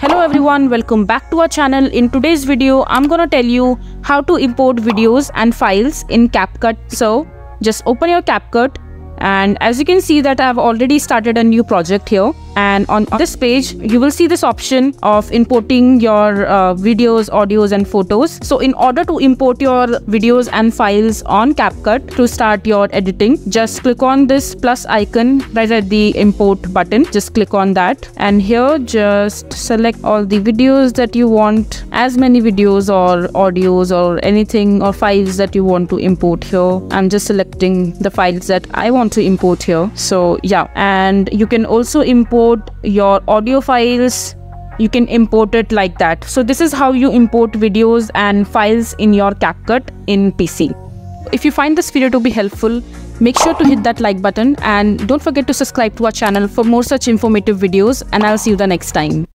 Hello everyone, welcome back to our channel. In today's video, I'm gonna tell you how to import videos and files in CapCut. So just open your CapCut and as you can see that I've already started a new project here and on, this page you will see this option of importing your uh, videos audios and photos. So in order to import your videos and files on CapCut to start your editing just click on this plus icon right at the import button. Just click on that. And here just select all the videos that you want as many videos or audios or anything or files that you want to import here. I'm just selecting the files that I want to import here. So yeah. And you can also import your audio files you can import it like that. So this is how you import videos and files in your CapCut in PC if you find this video to be helpful make sure to hit that like button and don't forget to subscribe to our channel for more such informative videos and I'll see you the next time